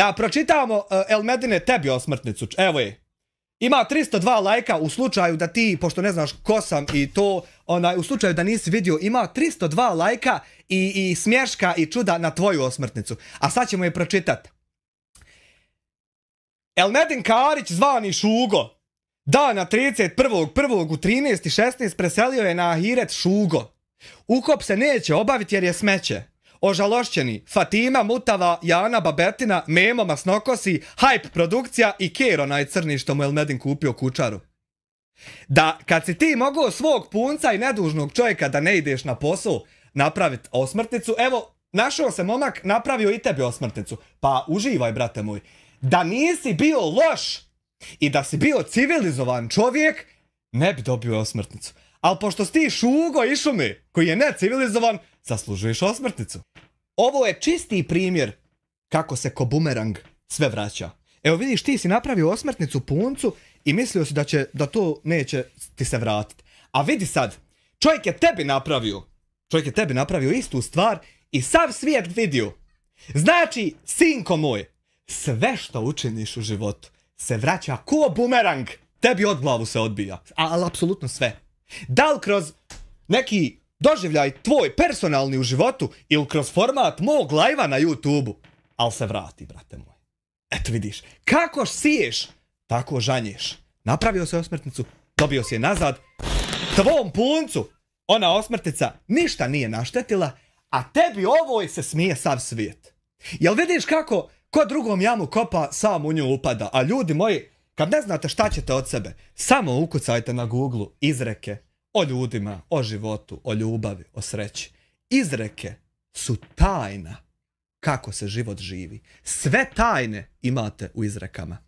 Da pročitamo uh, El Medine tebi osmrtnicu. Evo je. Ima 302 lajka u slučaju da ti, pošto ne znaš ko sam i to, onaj, u slučaju da nisi vidio, ima 302 lajka i, i smješka i čuda na tvoju osmrtnicu. A sad ćemo je pročitati. Elmedin Karić zvani Šugo. Dana 31.1. u 13.16 preselio je na Ahiret Šugo. Ukop se neće obaviti jer je smeće. Ožalošćeni Fatima, Mutava, Jana, Babetina, Memo, Masnokosi, Hype produkcija i Kero najcrni što mu Elmedin kupio kučaru. Da kad si ti mogao svog punca i nedužnog čovjeka da ne ideš na posao napraviti osmrtnicu, evo, našao se momak, napravio i tebi osmrtnicu. Pa uživaj, brate moj da nisi bio loš i da si bio civilizovan čovjek, ne bi dobio osmrtnicu. Ali pošto si ti šugo i šumi, koji je necivilizovan, zaslužuješ osmrtnicu. Ovo je čisti primjer kako se ko bumerang sve vraća. Evo vidiš, ti si napravio osmrtnicu puncu i mislio si da će da to neće ti se vratiti. A vidi sad, čovjek je tebi napravio, čovjek je tebi napravio istu stvar i sav svijet vidio. Znači, sinko moj, sve što učiniš u životu se vraća ko bumerang. Tebi od glavu se odbija. Ali apsolutno sve. Da li kroz neki doživljaj tvoj personalni u životu ili kroz format mog lajva na YouTube-u. Ali se vrati, brate moj. Eto vidiš, kako siješ, tako žanješ. Napravio se osmrtnicu, dobio si je nazad. Tvom puncu, ona osmrtica, ništa nije naštetila, a tebi ovoj se smije sav svijet. Jel vidiš kako ko drugom jamu kopa, sam u nju upada. A ljudi moji, kad ne znate šta ćete od sebe, samo ukucajte na Google izreke o ljudima, o životu, o ljubavi, o sreći. Izreke su tajna kako se život živi. Sve tajne imate u izrekama.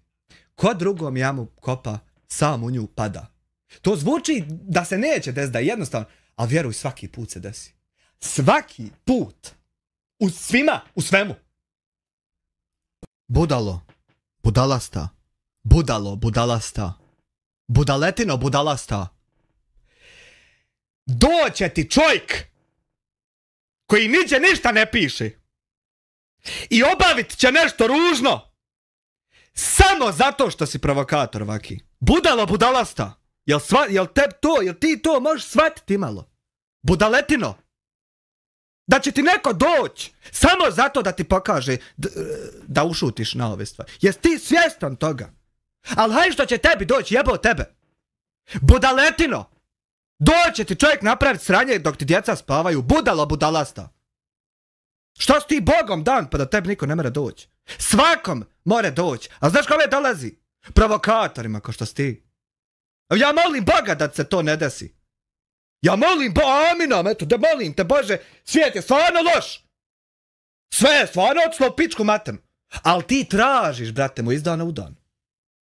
Ko drugom jamu kopa, sam u nju pada. To zvuči da se neće desiti, da je jednostavno, ali vjeruj, svaki put se desi. Svaki put. U svima, u svemu. Budalo, budalasta, budalo, budalasta, budaletino, budalasta. Doće ti čovjek koji niđe ništa ne piše i obavit će nešto ružno samo zato što si provokator, vaki. Budalo, budalasta. Jel, sva, jel te to, jel ti to možeš shvatiti malo? Budaletino da će ti neko doći samo zato da ti pokaže da ušutiš na ove stvari. Jesi ti svjestan toga? Ali haj što će tebi doći, jebo tebe. Budaletino! Doće ti čovjek napraviti sranje dok ti djeca spavaju. Budalo budalasta. Što si ti bogom dan pa da tebi niko ne mora doći? Svakom more doći. A znaš kome dolazi? Provokatorima ko što si ti. Ja molim Boga da se to ne desi. Ja molim, Boga, aminom, eto, da molim te, Bože, svijet je stvarno loš. Sve je stvarno odslo pičku matem. Al ti tražiš, brate mu, iz dana u dan.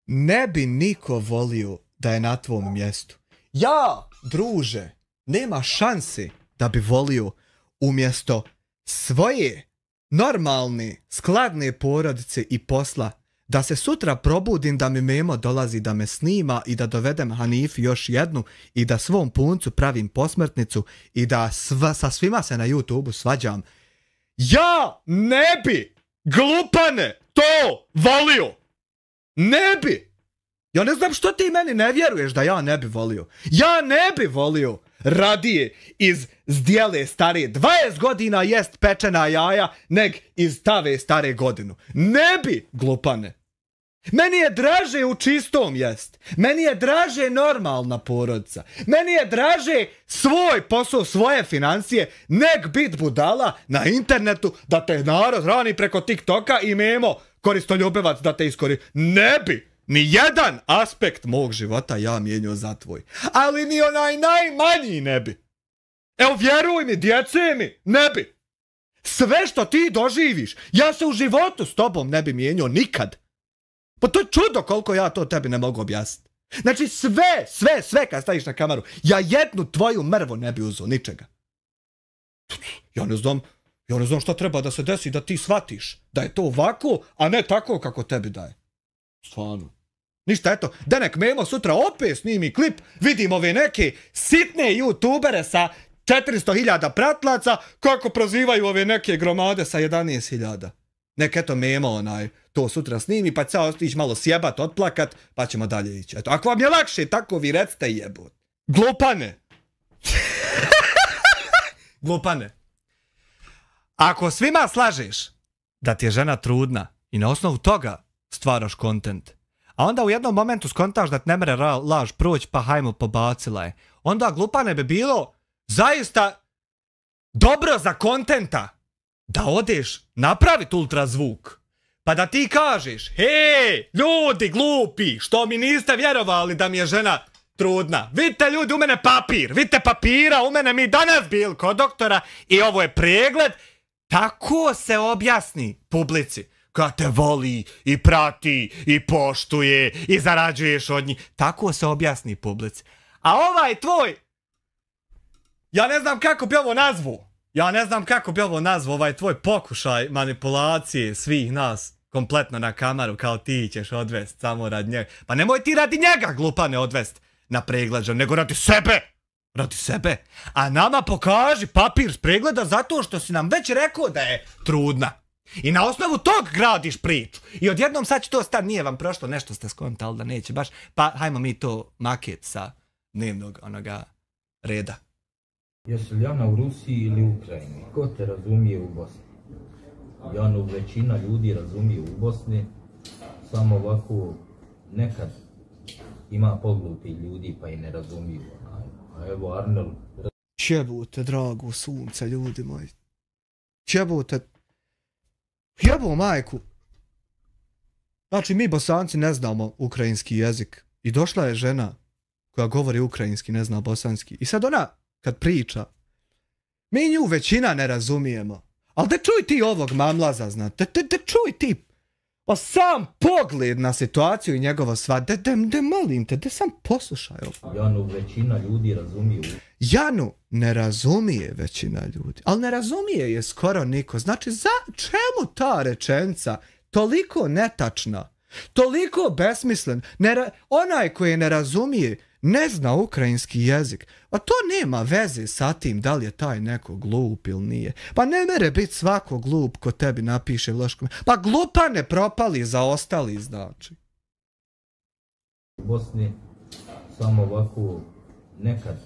Ne bi niko volio da je na tvom mjestu. Ja, druže, nema šanse da bi volio umjesto svoje normalne, skladne porodice i posla da se sutra probudim da mi Memo dolazi da me snima i da dovedem Hanifi još jednu i da svom puncu pravim posmrtnicu i da sva, sa svima se na YouTube-u svađam. Ja ne bi, glupane, to volio. Ne bi. Ja ne znam što ti meni ne vjeruješ da ja ne bi volio. Ja ne bi volio radije iz zdjele stare 20 godina jest pečena jaja neg iz tave stare godinu. Ne bi, glupane. Meni je draže u čistom jest. Meni je draže normalna porodica. Meni je draže svoj posao, svoje financije, nek bit budala na internetu da te narod rani preko TikToka i memo koristoljubevac da te iskori. Ne bi ni jedan aspekt mog života ja mijenio za tvoj. Ali ni onaj najmanji ne bi. Evo vjeruj mi, djece mi, ne bi. Sve što ti doživiš, ja se u životu s tobom ne bi mijenio nikad. Pa to je čudo koliko ja to tebi ne mogu objasniti. Znači sve, sve, sve kad staviš na kameru, ja jednu tvoju mrvu ne bi uzao, ničega. Ja ne znam, ja ne znam šta treba da se desi da ti shvatiš da je to ovako, a ne tako kako tebi daje. Stvarno. Ništa, eto, da nek Memo sutra opet snimi klip, vidim ove neke sitne youtubere sa 400.000 pratlaca kako prozivaju ove neke gromade sa 11.000. Nek eto memo onaj, to sutra snimi, pa će ostići malo sjebat, otplakat, pa ćemo dalje ići. Eto, ako vam je lakše, tako vi recite jebot. Glupane! Glupane. Ako svima slažeš da ti je žena trudna i na osnovu toga stvaraš kontent, a onda u jednom momentu skontaš da ti ne mere laž proć, pa hajmo pobacila je, onda glupane bi bilo zaista dobro za kontenta da odeš napravit ultrazvuk. Pa da ti kažeš, hej, ljudi glupi, što mi niste vjerovali da mi je žena trudna. Vidite ljudi, u mene papir, vidite papira, u mene mi danas bil kod doktora i ovo je pregled. Tako se objasni publici koja te voli i prati i poštuje i zarađuješ od njih. Tako se objasni publici. A ovaj tvoj, ja ne znam kako bi ovo nazvu. Ja ne znam kako bi ovo nazvu, ovaj tvoj pokušaj manipulacije svih nas kompletno na kamaru kao ti ćeš odvest samo rad njega. Pa nemoj ti radi njega glupane odvest na preglađan, nego radi sebe. Radi sebe. A nama pokaži papir s pregleda zato što si nam već rekao da je trudna. I na osnovu tog gradiš priču. I odjednom sad će to stan, nije vam prošlo, nešto ste skontali da neće baš. Pa hajmo mi to maket sa dnevnog onoga reda. Jesi li Jana u Rusiji ili u Ukrajini? Ko te razumije u Bosni? Janu većina ljudi razumije u Bosni, samo ovako nekad ima poglupi ljudi pa i ne razumiju. Evo Arnel... Čebute, drago sunce, ljudi moji. Čebute, jebo majku. Znači, mi bosanci ne znamo ukrajinski jezik. I došla je žena koja govori ukrajinski, ne zna bosanski. I sad ona, kad priča, mi nju većina ne razumijemo. Ali da čuj ti ovog mamlaza, znate, da, da čuj ti pa sam pogled na situaciju i njegova sva, da, da, da molim te, da sam poslušaj ovo. Janu većina ljudi razumiju. Janu ne razumije većina ljudi, ali ne razumije je skoro niko. Znači, za čemu ta rečenca toliko netačna, toliko besmislen, ne, onaj koji ne razumije, ne zna ukrajinski jezik, a to nema veze sa tim da li je taj neko glup ili nije. Pa ne mere biti svako glup ko tebi napiše loškom. Pa glupa ne propali za ostali znači. U Bosni samo ovako nekad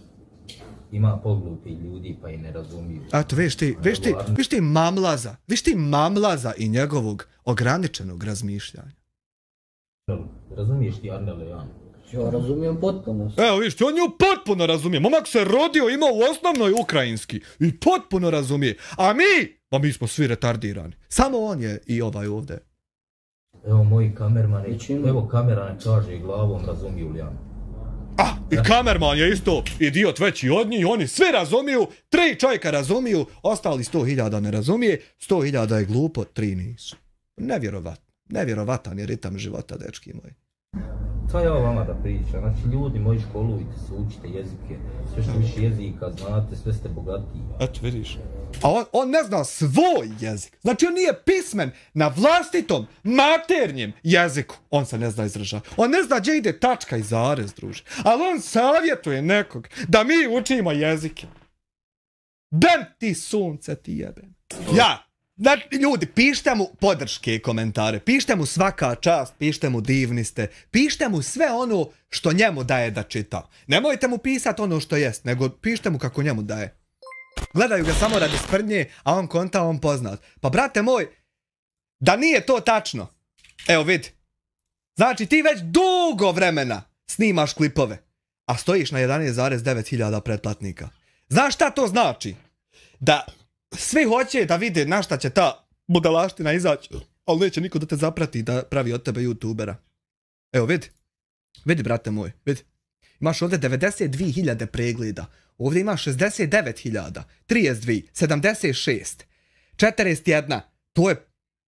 ima poglupi ljudi pa i ne razumiju. A to viš ti, viš ti, viš ti mamlaza, viš ti mamlaza i njegovog ograničenog razmišljanja. Razumiješ ti Arnele Janu? Ja razumijem potpuno. Evo viš, on nju potpuno razumije. Momak se rodio, ima u osnovnoj ukrajinski. I potpuno razumije. A mi, pa mi smo svi retardirani. Samo on je i ovaj ovde. Evo moji kamermani, evo kamera ne kaže glavom razumiju li Ah, i kamerman je isto idiot veći od njih, oni sve razumiju, tri čovjeka razumiju, ostali sto hiljada ne razumije, sto hiljada je glupo, tri nisu. Nevjerovat, nevjerovatan je ritam života, dečki moji. Šta ja vama da pričam? Znači, ljudi moji školujte se, učite jezike, sve što više jezika znate, sve ste bogatiji. Eto, vidiš. A on, on ne zna svoj jezik. Znači, on nije pismen na vlastitom, maternjem jeziku. On se ne zna izražati. On ne zna gdje ide tačka i zarez, druže. Ali on savjetuje nekog da mi učimo jezike. Ben ti sunce ti jebem. Ja, Znači, ljudi, pišite mu podrške i komentare, pišite mu svaka čast, pišite mu divni ste, pišite mu sve ono što njemu daje da čita. Nemojte mu pisat ono što jest, nego pišite mu kako njemu daje. Gledaju ga samo radi sprnje, a on konta, on poznat. Pa, brate moj, da nije to tačno, evo vidi, znači ti već dugo vremena snimaš klipove, a stojiš na 11,9 hiljada pretplatnika. Znaš šta to znači? Da svi hoće da vide na šta će ta budalaština izaći, ali neće niko da te zaprati da pravi od tebe youtubera. Evo, vidi. Vidi, brate moj, vidi. Imaš ovdje 92.000 pregleda. Ovdje imaš 69.000, 32, 76, 41. To je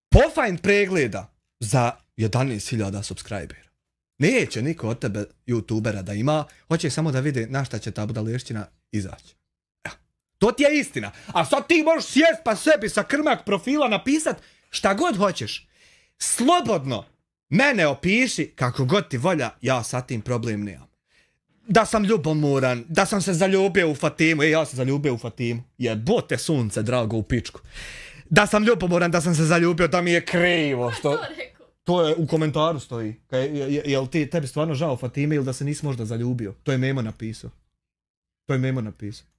pofajn pregleda za 11.000 subscribera. Neće niko od tebe youtubera da ima, hoće samo da vidi na šta će ta budaleština izaći. To ti je istina. A sad ti možeš sjest pa sebi sa krmak profila napisat šta god hoćeš. Slobodno mene opiši kako god ti volja, ja sa tim problem nemam. Da sam ljubomoran, da sam se zaljubio u Fatimu, e ja sam zaljubio u Fatimu. Jebote sunce, drago, u pičku. Da sam ljubomoran, da sam se zaljubio, da mi je krivo. Što... To. To je u komentaru stoji. Kaj, je, je, jel ti, tebi stvarno žao Fatime ili da se nisi možda zaljubio? To je Memo napisao. To je Memo napisao.